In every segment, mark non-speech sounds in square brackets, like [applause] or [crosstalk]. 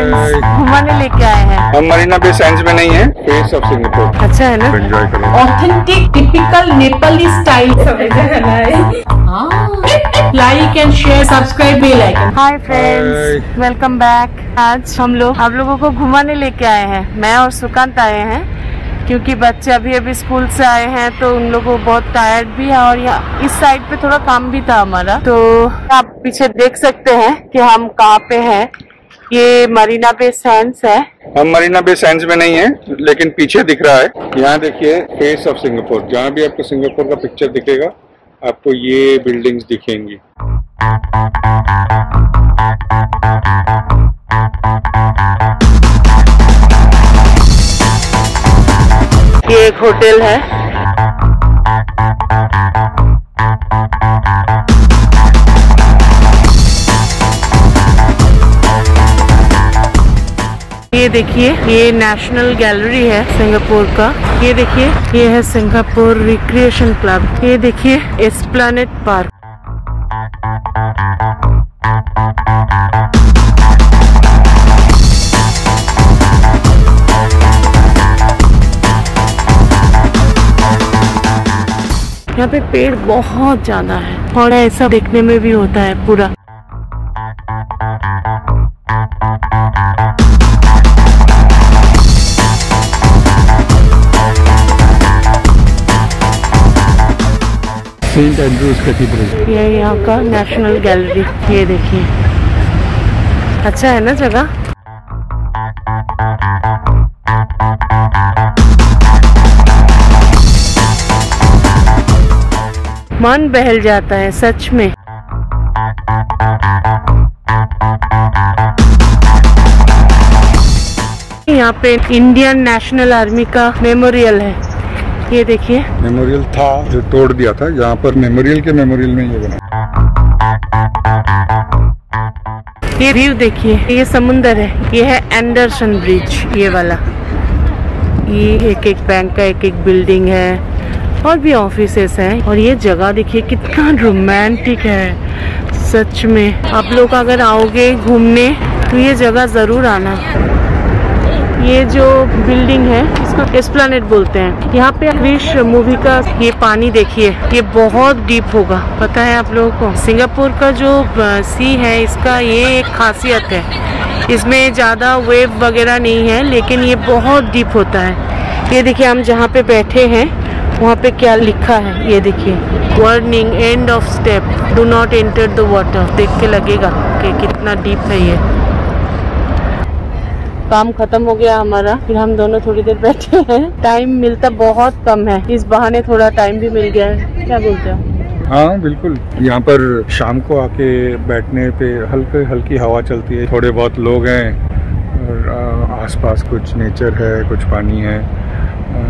घुमाने लेके आए हैं। हम मरीना बे साइंस में नहीं है फेस ऑफ़ सिंगापुर अच्छा है ना? एंजॉय करो। Authentic typical Nepali style like and share subscribe bell icon hi friends welcome back आज हम लोग आप लोगों को घुमाने लेके आए हैं। मैं और सुकांत आए हैं क्योंकि बच्चे अभी अभी स्कूल से आए हैं तो उन लोगों को बहुत टायर्ड भी है और यहाँ इस साइड पे थोड़ा काम भी था हमारा। तो आप पीछे देख सकते हैं कि हम कहाँ पे हैं। ये मरीना बे सैंड्स है। हम मरीना बे साइंस में नहीं है लेकिन पीछे दिख रहा है। यहाँ देखिए फेस ऑफ़ सिंगापुर जहाँ भी आपको सिंगापुर का पिक्चर दिखेगा आपको ये बिल्डिंग्स दिखेंगी। ये एक होटल है। ये देखिए, ये नेशनल गैलरी है सिंगापुर का। ये देखिए, ये है सिंगापुर रिक्रिएशन क्लब ये देखिए एस्प्लानेट पार्क यहाँ पे पेड़ बहुत ज़्यादा है। और ऐसा देखने में भी होता है पूरा। सेंट एंड्रूज कैथीड्रल ये यहाँ का नेशनल गैलरी ये देखिए। अच्छा है ना जगह? मन बहल जाता है सच में। यहाँ पे इंडियन नेशनल आर्मी का मेमोरियल है। ये देखिए। मेमोरियल था जो तोड़ दिया था यहाँ पर मेमोरियल के मेमोरियल में ये बना। ये व्यू देखिए ये समुंदर है ये है एंडरसन ब्रिज ये वाला। ये एक एक बैंक का एक एक बिल्डिंग है और भी ऑफिसेस हैं और ये जगह देखिए कितना रोमांटिक है सच में। आप लोग अगर आओगे घूमने तो ये जगह ज़रूर आना। ये जो बिल्डिंग है इसको एस्प्लानेट बोलते हैं। यहाँ पे क्रिश मूवी का ये पानी देखिए, ये बहुत डीप होगा। पता है आप लोगों को? सिंगापुर का जो सी है, इसका ये एक खासियत है। इसमें ज़्यादा वेव वगैरह नहीं है, लेकिन ये बहुत डीप होता है। ये देखिए, हम जहाँ पे बैठे हैं, वहाँ पे क्या लिखा है? ये देखिए warning end of step do not enter the water देख के लगेगा कि कितना डीप है ये। काम खत्म हो गया हमारा, फिर हम दोनों थोड़ी देर बैठे हैं। टाइम मिलता बहुत कम है। इस बहाने थोड़ा टाइम भी मिल गया है। क्या बोलते हो? हाँ बिल्कुल। यहाँ पर शाम को आके बैठने पे हल्के, हल्की हवा चलती है। थोड़े बहुत लोग हैं और आसपास कुछ नेचर है, कुछ पानी है।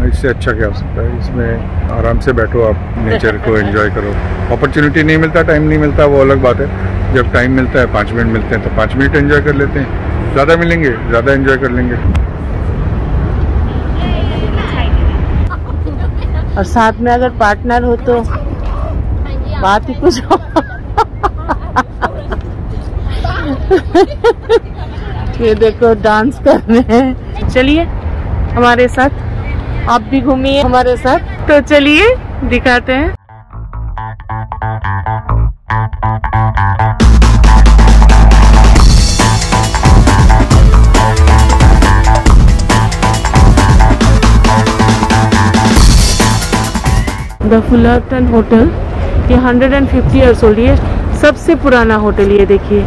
इससे अच्छा क्या हो सकता है? इसमें आराम से बैठो आप नेचर को एंजॉय करो। अपॉर्चुनिटी नहीं मिलता टाइम नहीं मिलता, वो अलग बात है। जब टाइम मिलता है, पाँच मिनट मिलते हैं तो पाँच मिनट एंजॉय कर लेते हैं। ज़्यादा मिलेंगे, ज़्यादा एंजॉय कर लेंगे। और साथ में अगर पार्टनर हो तो बात ही कुछ ये देखो डांस कर रहे हैं। चलिए, हमारे साथ आप भी घूमिए। हमारे साथ। तो चलिए, दिखाते हैं। द फुलरटन होटल ये 150 ईयर्स ओल्ड ये सबसे पुराना होटल ये देखिए।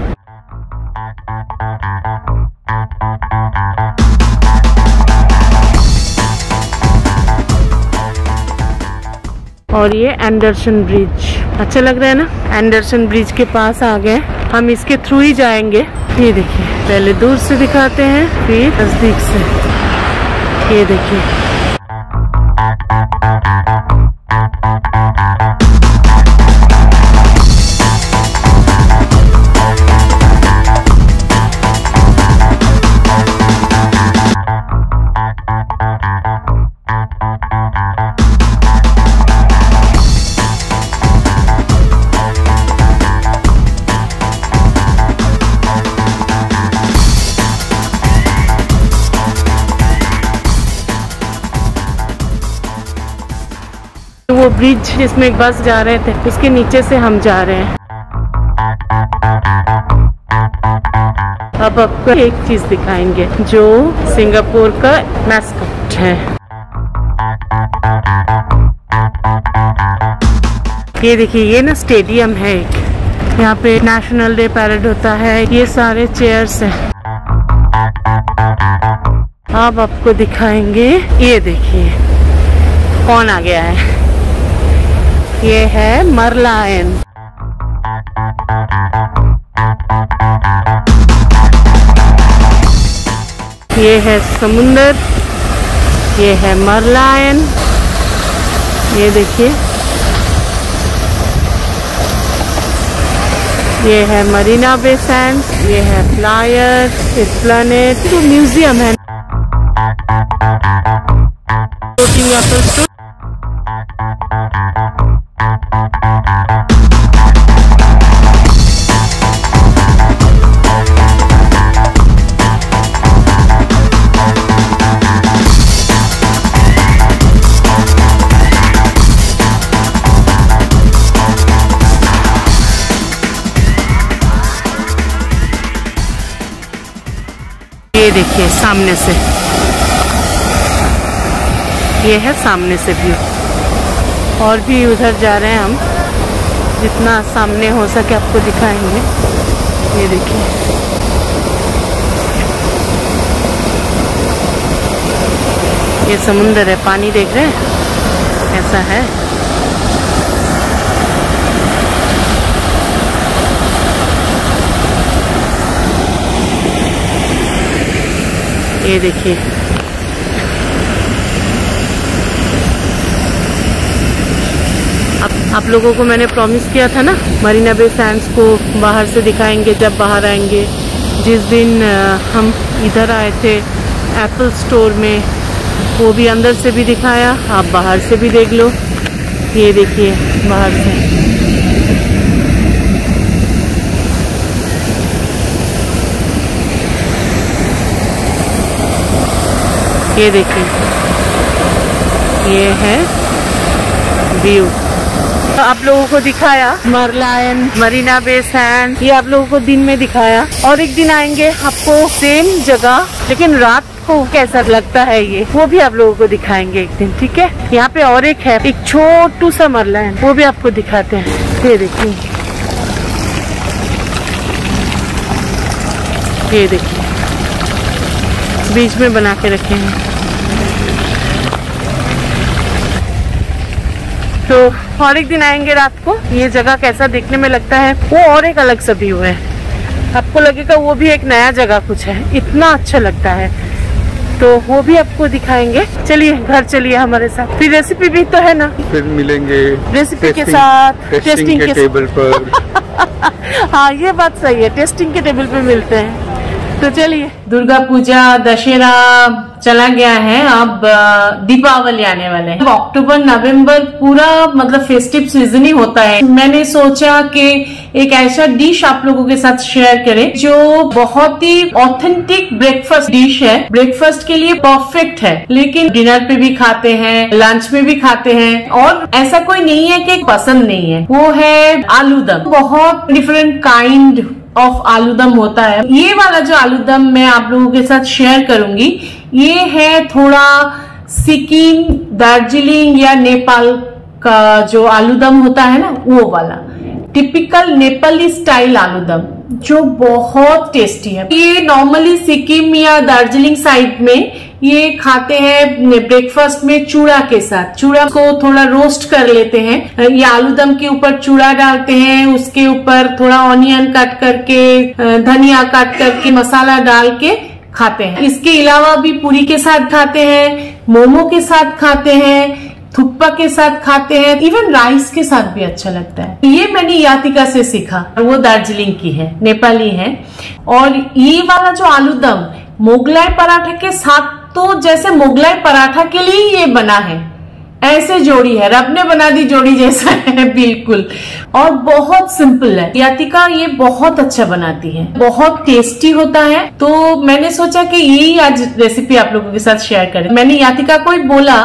और ये एंडरसन ब्रिज अच्छा लग रहा है ना? एंडरसन ब्रिज के पास आ गए। हम इसके थ्रू ही जाएँगे। ये देखिए, पहले दूर से दिखाते हैं, फिर नज़दीक से। ये देखिए। ब्रिज जिसमें बस जा रहे थे, उसके नीचे से हम जा रहे हैं। अब आपको एक चीज़ दिखाएँगे, जो सिंगापुर का मैस्कट है। ये देखिए, ये ना स्टेडियम है एक। यहाँ पे नेशनल डे पैरेड होता है, ये सारे चेयर्स हैं। अब आपको दिखाएँगे, ये देखिए, कौन आ गया है? ये है मरलायन। ये है समुंदर, ये है मरलायन। ये देखिए। ये है मरीना बे सैंड ये है फ्लायर प्लानेट तो म्यूज़ियम है। देखिए, सामने से। ये है सामने से व्यू। और भी उधर जा रहे हैं हम। जितना सामने हो सके आपको दिखाएँगे। ये देखिए। ये समुंदर है, पानी देख रहे हैं? ऐसा है। ये देखिए। आप, आप लोगों को मैंने प्रॉमिस किया था ना मरीना बे सैंड्स को बाहर से दिखाएँगे जब बाहर आएँगे। जिस दिन हम इधर आए थे एप्पल स्टोर में वो भी अंदर से भी दिखाया आप बाहर से भी देख लो। ये देखिए बाहर से। ये देखिए। ये है व्यू तो आप लोगों को दिखाया। मरलायन। मरीना बे सैंड ये आप लोगों को दिन में दिखाया। और एक दिन आएँगे आपको सेम जगह लेकिन रात को कैसा लगता है ये वो भी आप लोगों को दिखाएँगे एक दिन ठीक है? यहाँ पे और एक है एक छोटू सा मरलायन वो भी आपको दिखाते हैं। ये देखिए। ये देखिए। बीच में बना के रखे हैं। तो और एक दिन आएँगे रात को। ये जगह कैसा देखने में लगता है वो और एक अलग सा व्यू है। आपको लगेगा वो भी एक नया जगह कुछ है इतना अच्छा लगता है। तो वो भी आपको दिखाएँगे। चलिए घर चलिए हमारे साथ। फिर रेसिपी भी तो है ना? फिर मिलेंगे रेसिपी के साथ, टेस्टिंग टेस्टिंग के के टेबल पर। [laughs] हाँ ये बात सही है टेस्टिंग के टेबल पे मिलते हैं। तो चलिए। दुर्गा पूजा दशहरा चला गया है। अब दीपावली आने वाले हैं। अक्टूबर, नवंबर पूरा मतलब फेस्टिव सीज़न ही होता है। मैंने सोचा कि एक ऐसा डिश आप लोगों के साथ शेयर करें, जो बहुत ही ऑथेंटिक ब्रेकफास्ट डिश है। ब्रेकफास्ट के लिए परफेक्ट है। लेकिन डिनर पे भी खाते हैं लंच में भी खाते हैं। और ऐसा कोई नहीं है कि पसंद नहीं है। वो है आलू दम बहुत डिफरेंट काइंड ऑफ़ आलूदम होता है। ये वाला जो आलूदम मैं आप लोगों के साथ शेयर करूँगी ये है थोड़ा सिक्किम, दार्जिलिंग या नेपाल का जो आलूदम होता है ना, वो वाला। टिपिकल नेपाली स्टाइल आलूदम, जो बहुत टेस्टी है। ये नॉर्मली सिक्किम या दार्जिलिंग साइड में ये खाते हैं ब्रेकफास्ट में चूड़ा के साथ। चूड़ा को थोड़ा रोस्ट कर लेते हैं। ये आलूदम के ऊपर चूड़ा डालते हैं, उसके ऊपर थोड़ा ऑनियन काट करके धनिया काट करके मसाला डाल के खाते हैं। इसके अलावा भी पूरी के साथ खाते हैं, मोमो के साथ खाते हैं थुप्पा के साथ खाते हैं इवन राइस के साथ भी अच्छा लगता है। ये मैंने यातिका से सीखा वो दार्जिलिंग की है, नेपाली है। और ये वाला जो आलू दम मोगलाई पराठा के साथ तो जैसे मोगलाई पराठा के लिए ये बना है। ऐसे जोड़ी है, रब ने बना दी जोड़ी जैसा है, बिल्कुल। और बहुत सिंपल है। यातिका ये बहुत अच्छा बनाती है। बहुत टेस्टी होता है। तो मैंने सोचा कि यही आज रेसिपी आप लोगों के साथ शेयर करें। मैंने यातिका को ही बोला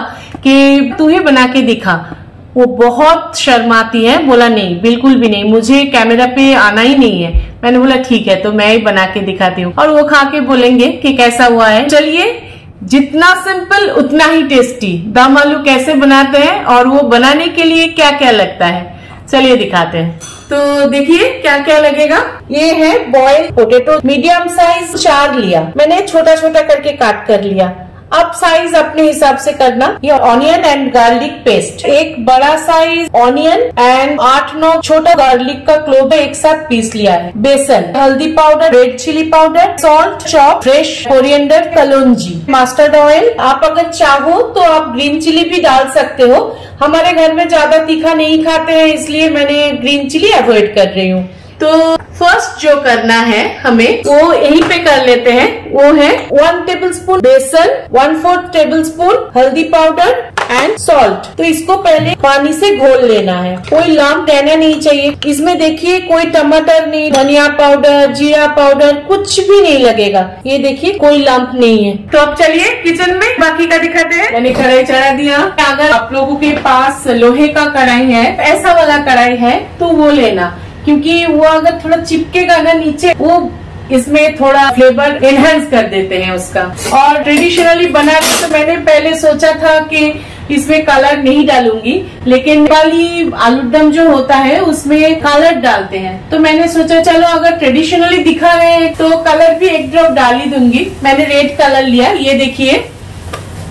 कि तू ही बना के दिखा। वो बहुत शर्माती है। बोला, नहीं, बिल्कुल भी नहीं। मुझे कैमरा पे आना ही नहीं है। मैंने बोला, ठीक है तो मैं ही बना के दिखाती हूँ। और वो खा के बोलेंगे कि कैसा हुआ है। चलिए जितना सिंपल, उतना ही टेस्टी। दम आलू कैसे बनाते हैं और वो बनाने के लिए क्या क्या लगता है? चलिए दिखाते हैं। तो देखिए क्या क्या लगेगा? ये है बॉयल पोटेटो मीडियम साइज़ चार लिया। मैंने छोटा छोटा करके काट कर लिया। अब साइज़ अपने हिसाब से करना। ये ऑनियन एंड गार्लिक पेस्ट एक बड़ा साइज़ ऑनियन एंड आठ नौ छोटा गार्लिक का क्लोव एक साथ पीस लिया है। बेसन, हल्दी powder red chili powder salt chop fresh coriander kalonji mustard oil आप अगर चाहो तो आप ग्रीन चिली भी डाल सकते हो। हमारे घर में ज़्यादा तीखा नहीं खाते हैं, इसलिए मैंने ग्रीन चिली अवॉइड कर रही हूँ। तो फ़र्स्ट जो करना है हमें वो यहीं पे कर लेते हैं। वो है वन टेबल स्पून बेसन वन फोर्थ टेबल स्पून हल्दी पाउडर एंड सॉल्ट तो इसको पहले पानी से घोल लेना है। कोई लाम रहना नहीं चाहिए। इसमें देखिए कोई टमाटर नहीं धनिया पाउडर जीरा पाउडर कुछ भी नहीं लगेगा। ये देखिए कोई लम्ब नहीं है। तो अब चलिए किचन में बाकी का दिखाते हैं। मैंने कढ़ाई चढ़ा दिया। अगर आप लोगों के पास लोहे का कढ़ाई है ऐसा वाला कढ़ाई है तो वो लेना। क्योंकि वो अगर थोड़ा चिपकेगा ना नीचे, वो इसमें थोड़ा फ्लेवर एनहेंस कर देते हैं उसका। और ट्रेडिशनली बना तो मैंने पहले सोचा था कि इसमें कलर नहीं डालूँगी, लेकिन वाली आलू दम जो होता है, उसमें कलर डालते हैं। तो मैंने सोचा, चलो अगर ट्रेडिशनली दिखा रहे हैं तो कलर भी एक ड्रॉप डाल ही दूँगी। मैंने रेड कलर लिया, ये देखिए।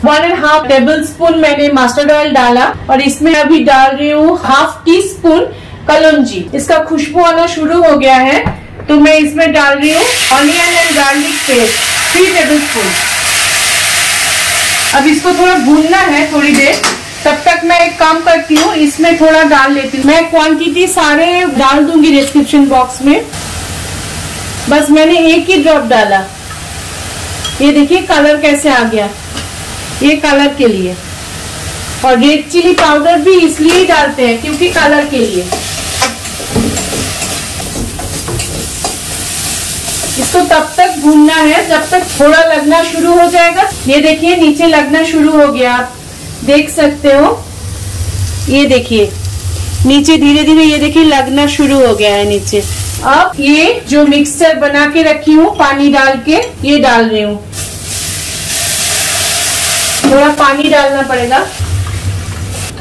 One and half tablespoon मैंने मास्टर्ड ऑयल डाला, और इसमें अभी डाल रही हूँ हाफ़ टी स्पून कलौजी। इसका खुशबू आना शुरू हो गया है। तो मैं इसमें डाल रही हूँ onion and garlic paste three tablespoon अब इसको थोड़ा भूनना है थोड़ी देर। तब तक मैं एक काम करती हूँ, इसमें थोड़ा डाल लेती हूँ। मैं क्वांटिटी सारे डाल दूँगी डिस्क्रिप्शन बॉक्स में। बस मैंने एक ही ड्रॉप डाला। ये देखिए कलर कैसे आ गया। ये कलर के लिए। और रेड चिली पाउडर भी इसलिए डालते हैं, क्योंकि कलर के लिए। इसको तब तक भूनना है जब तक थोड़ा लगना शुरू हो जाएगा। ये देखिए, नीचे लगना शुरू हो गया। आप देख सकते हो। ये देखिए, नीचे धीरे धीरे ये देखिए लगना शुरू हो गया है नीचे। अब ये जो मिक्सचर बना के रखी हूँ, पानी डाल के, ये डाल रही हूँ। थोड़ा पानी डालना पड़ेगा।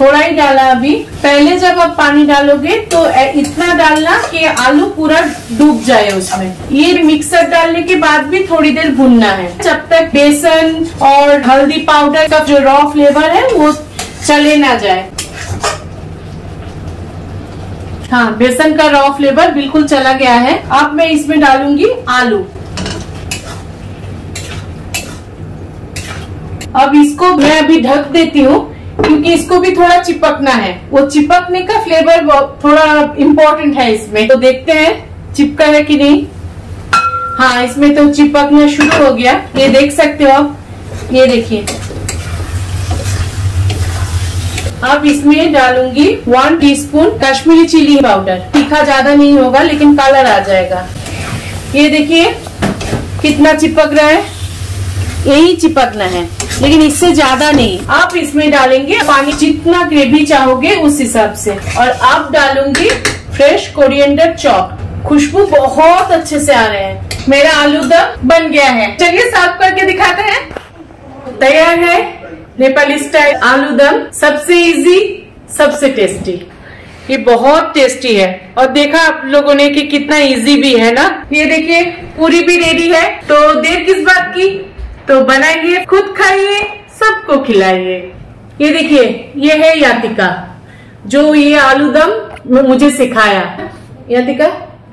थोड़ा ही डाला अभी। पहले जब आप पानी डालोगे तो इतना डालना कि आलू पूरा डूब जाए उसमें। ये मिक्सर डालने के बाद भी थोड़ी देर भुनना है। जब तक बेसन और हल्दी पाउडर का जो रॉ फ्लेवर है, वो चले ना जाए। हाँ बेसन का रॉ फ्लेवर बिल्कुल चला गया है। अब मैं इसमें डालूँगी आलू। अब इसको मैं अभी ढक देती हूँ। क्योंकि इसको भी थोड़ा चिपकना है। वो चिपकने का फ्लेवर थोड़ा इम्पोर्टेंट है इसमें। तो देखते हैं, चिपका है कि नहीं? हाँ इसमें तो चिपकना शुरू हो गया। ये देख सकते हो आप। ये देखिए। अब इसमें डालूँगी one teaspoon Kashmiri chili powder तीखा ज़्यादा नहीं होगा, लेकिन कलर आ जाएगा। ये देखिए, कितना चिपक रहा है। यही चिपकना है। लेकिन इससे ज़्यादा नहीं। आप इसमें डालेंगे पानी जितना ग्रेवी चाहोगे उस हिसाब से। और आप डालूँगी फ्रेश कोरिएंडर चॉप खुशबू बहुत अच्छे से आ रहे हैं। मेरा आलू दम बन गया है। चलिए साफ़ करके दिखाते हैं। तैयार है? नेपाली स्टाइल आलू दम। सबसे इजी सबसे टेस्टी ये बहुत टेस्टी है। और देखा आप लोगों ने कि कितना इजी भी है ना? ये देखिए, पूरी भी रेडी है। तो देर किस बात की? तो बनाइए खुद खाइए सबको खिलाइए। ये देखिए ये है यातिका जो ये आलू दम मुझे सिखाया। यातिका?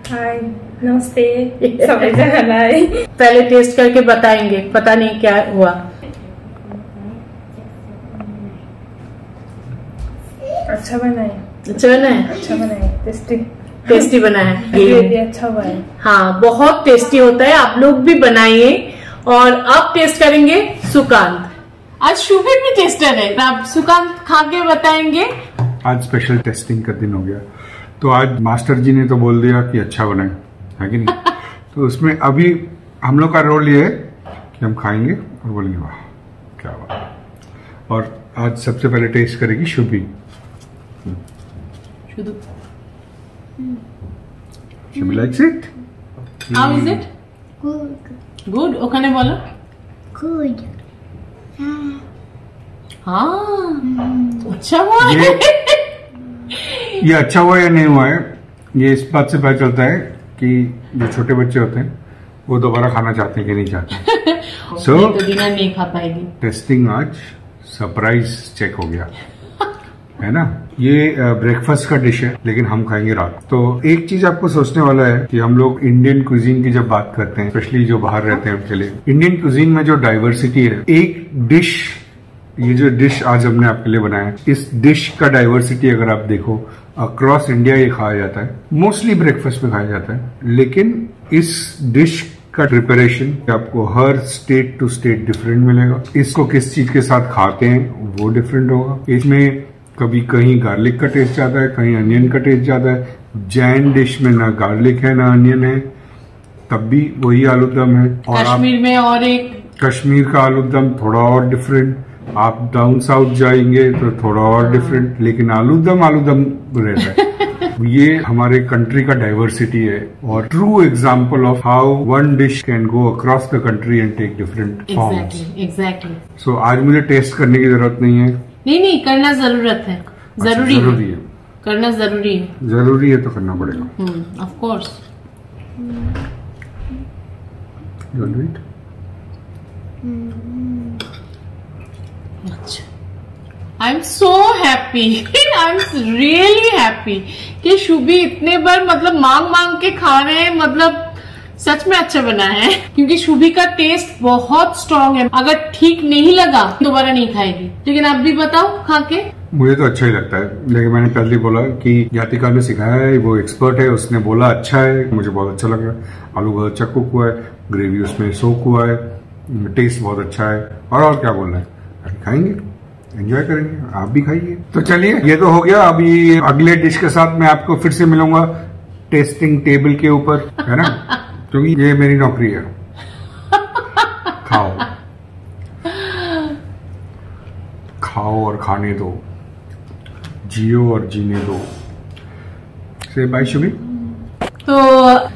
हाय नमस्ते। [laughs] पहले टेस्ट करके बताएँगे पता नहीं क्या हुआ। अच्छा बना है अच्छा बना है अच्छा बना है टेस्टी टेस्टी बना है अच्छा हुआ है। हाँ बहुत टेस्टी होता है। आप लोग भी बनाइए। और अब टेस्ट करेंगे सुकांत। आज शुभित भी टेस्टर है। आप सुकांत खा के बताएँगे। आज स्पेशल टेस्टिंग का दिन हो गया। तो आज मास्टर जी ने तो बोल दिया कि अच्छा बनाए है। कि नहीं? [laughs] तो उसमें अभी हम लोग का रोल ये है कि हम खाएँगे और बोलेंगे वाह क्या बात और आज सबसे पहले टेस्ट करेगी Shubhi. Shubh likes it how is it good ওখানে বলো Good. हाँ अच्छा हुआ है ये ये अच्छा हुआ या नहीं हुआ है ये इस बात से पता चलता है कि जो छोटे बच्चे होते हैं वो दोबारा खाना चाहते हैं कि नहीं चाहते So- नहीं [laughs] तो डिनर नहीं खा पाएगी टेस्टिंग आज सरप्राइज चेक हो गया है ना? ये ब्रेकफास्ट का डिश है, लेकिन हम खाएँगे रात। तो एक चीज़ आपको सोचने वाला है कि हम लोग इंडियन क्विजीन की जब बात करते हैं स्पेशली जो बाहर रहते हैं उनके लिए इंडियन क्विजीन में जो डाइवर्सिटी है, एक डिश ये जो डिश आज हमने आपके लिए बनाया इस डिश का डाइवर्सिटी अगर आप देखो अक्रॉस इंडिया ये खाया जाता है मोस्टली ब्रेकफास्ट में खाया जाता है, लेकिन इस डिश का प्रिपरेशन आपको हर स्टेट टू स्टेट डिफरेंट मिलेगा। इसको किस चीज़ के साथ खाते हैं, वो डिफरेंट होगा। इसमें कभी कहीं गार्लिक का टेस्ट आता है कहीं अनियन का टेस्ट आता है। जैन डिश में ना गार्लिक है ना अनियन है। तब भी वही आलू दम है। और कश्मीर में और एक कश्मीर का आलू दम थोड़ा और डिफरेंट आप डाउन साउथ जाएँगे तो थोड़ा और डिफरेंट लेकिन आलू दम आलू दम रहता है। [laughs] ये हमारे कंट्री का डाइवर्सिटी है। और true example of how one dish can go across the country and take different forms exactly so आज मुझे टेस्ट करने की ज़रूरत नहीं है। नहीं नहीं करना ज़रूरत है। ज़रूरी अच्छा, ज़रूरी है। है। करना ज़रूरी है। ज़रूरी है तो करना पड़ेगा। हम्म of course You want to अच्छा I am so happy I am really happy कि शुभी इतने बार मतलब मांग मांग के खा रहे हैं मतलब सच में अच्छा बना है। क्योंकि शुभी का टेस्ट बहुत स्ट्रांग है। अगर ठीक नहीं लगा दोबारा नहीं खाएगी। लेकिन आप भी बताओ खा के। मुझे तो अच्छा ही लगता है। लेकिन मैंने पहले बोला कि यातिका ने सिखाया है वो एक्सपर्ट है उसने बोला अच्छा है। मुझे बहुत अच्छा लग रहा है। आलू बहुत अच्छा कुक हुआ है ग्रेवी उसमें सोक हुआ है टेस्ट बहुत अच्छा है। और और क्या बोलना है? खाएँगे एंजॉय करेंगे आप भी खाइए। तो चलिए ये तो हो गया। अभी अगले डिश के साथ मैं आपको फिर से मिलूँगा टेस्टिंग टेबल के ऊपर है ना? [laughs] क्योंकि ये मेरी नौकरी है। खाओ। खाओ और खाने दो। जियो और जीने दो। से बाय शुभी तो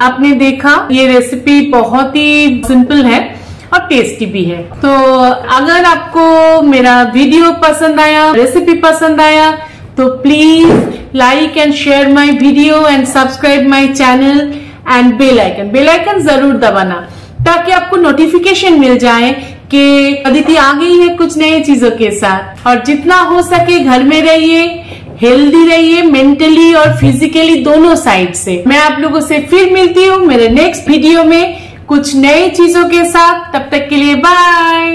आपने देखा, ये रेसिपी बहुत ही सिंपल है और टेस्टी भी है। तो अगर आपको मेरा वीडियो पसंद आया रेसिपी पसंद आया तो please like and share my video and subscribe my channel and bell icon bell icon ज़रूर दबाना, ताकि आपको नोटिफिकेशन मिल जाए कि अदिति आ गई है कुछ नई चीज़ों के साथ। और जितना हो सके घर में रहिए हेल्दी रहिए मेंटली और फिजिकली दोनों साइड से। मैं आप लोगों से फिर मिलती हूँ मेरे नेक्स्ट वीडियो में कुछ नई चीज़ों के साथ। तब तक के लिए बाय